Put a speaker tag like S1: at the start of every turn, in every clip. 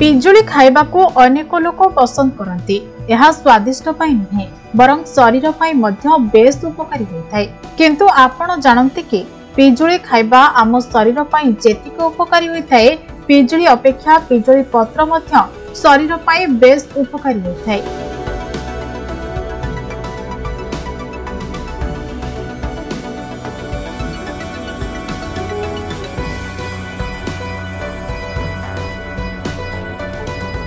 S1: ପିଜୁଳି ଖାଇବାକୁ ଅନେକ ଲୋକ ପସନ୍ଦ କରନ୍ତି। ଏହା ସ୍ୱାଦିଷ୍ଟ ପାଇଁ ନୁହେଁ ବରଂ ଶରୀର ପାଇଁ ମଧ୍ୟ ବେଶ ଉପକାରୀ ହୋଇଥାଏ। କିନ୍ତୁ ଆପଣ ଜାଣନ୍ତି କି ପିଜୁଳି ଖାଇବା ଆମ ଶରୀର ପାଇଁ ଯେତିକି ଉପକାରୀ ହୋଇଥାଏ ପିଜୁଳି ଅପେକ୍ଷା ପିଜୁଳି ପତ୍ର ମଧ୍ୟ ଶରୀର ପାଇଁ ବେଶ ଉପକାରୀ ହୋଇଥାଏ।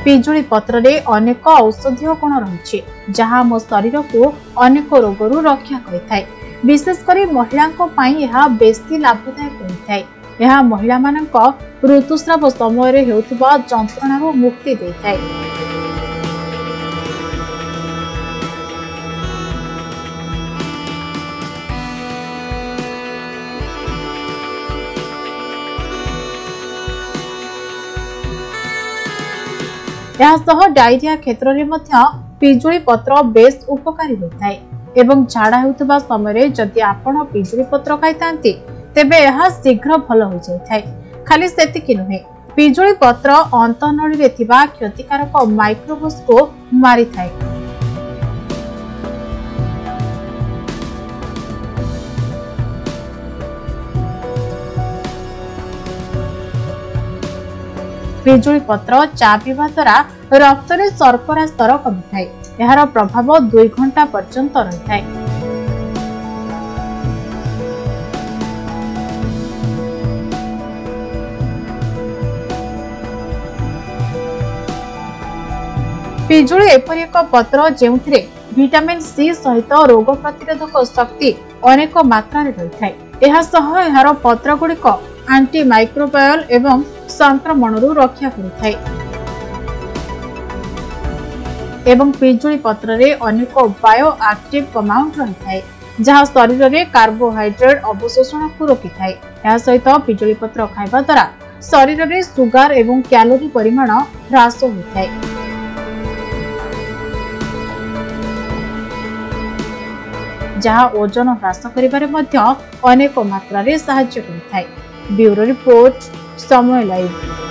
S1: ପିଜୁଳି ପତ୍ରରେ ଅନେକ ଔଷଧୀୟ ଗୁଣ ରହିଛି ଯାହା ଆମ ଶରୀରକୁ ଅନେକ ରୋଗରୁ ରକ୍ଷା କରିଥାଏ। ବିଶେଷ କରି ମହିଳାଙ୍କ ପାଇଁ ଏହା ବେଶୀ ଲାଭଦାୟକ ହୋଇଥାଏ। ଏହା ମହିଳାମାନଙ୍କ ଋତୁସ୍ରାବ ସମୟରେ ହେଉଥିବା ଯନ୍ତ୍ରଣାରୁ ମୁକ୍ତି ଦେଇଥାଏ। ଏହା ସହ ଡାଇରିଆ କ୍ଷେତ୍ରରେ ମଧ୍ୟ ପିଜୁଳି ପତ୍ର ବେଶ ଉପକାରୀ ହୋଇଥାଏ। ଏବଂ ଝାଡ଼ା ହେଉଥିବା ସମୟରେ ଯଦି ଆପଣ ପିଜୁଳି ପତ୍ର ଖାଇଥାନ୍ତି ତେବେ ଏହା ଶୀଘ୍ର ଭଲ ହୋଇଯାଇଥାଏ। ଖାଲି ସେତିକି ନୁହେଁ ପିଜୁଳି ପତ୍ର ଅନ୍ତନଳୀରେ ଥିବା କ୍ଷତିକାରକ ମାଇକ୍ରୋବସକୁ ମାରିଥାଏ। ପିଜୁଳି ପତ୍ର ଚା ପିଇବା ଦ୍ୱାରା ରକ୍ତରେ ଶର୍କରା ସ୍ତର କମିଥାଏ। ଏହାର ପ୍ରଭାବ ଦୁଇ ଘଣ୍ଟା ପର୍ଯ୍ୟନ୍ତ ରହିଥାଏ। ପିଜୁଳି ଏପରି ଏକ ପତ୍ର ଯେଉଁଥିରେ ଭିଟାମିନ ସି ସହିତ ରୋଗ ପ୍ରତିରୋଧକ ଶକ୍ତି ଅନେକ ମାତ୍ରାରେ ରହିଥାଏ। ଏହା ସହ ଏହାର ପତ୍ର ଗୁଡିକ ଆଣ୍ଟି ମାଇକ୍ରୋବାୟଲ ଏବଂ ସଂକ୍ରମଣରୁ ରକ୍ଷା କରିଥାଏ। ଏବଂ ପିଜୁଳି ପତ୍ରରେ ଅନେକ ବାୟୋ ଆକ୍ଟିଭ କମାଉଣ୍ଡ ରହିଥାଏ ଯାହା ଶରୀରରେ କାର୍ବୋହାଇଡ୍ରେଟ ଅବଶୋଷଣକୁ ରୋକିଥାଏ। ଏହା ସହିତ ପିଜୁଳି ପତ୍ର ଖାଇବା ଦ୍ୱାରା ଶରୀରରେ ସୁଗାର ଏବଂ କ୍ୟାଲୋରି ପରିମାଣ ହ୍ରାସ ହୋଇଥାଏ। ଯାହା ଓଜନ ହ୍ରାସ କରିବାରେ ମଧ୍ୟ ଅନେକ ମାତ୍ରାରେ ସାହାଯ୍ୟ କରିଥାଏ। Bureau report summer life.